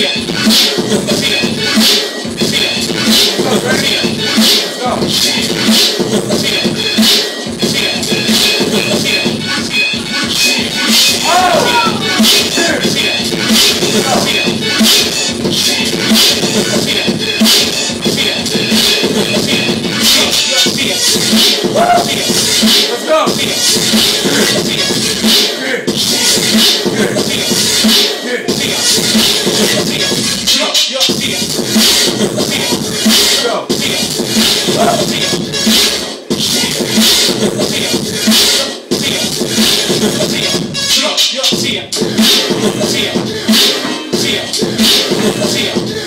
Yeah. Go. Go. Yeah. Yeah.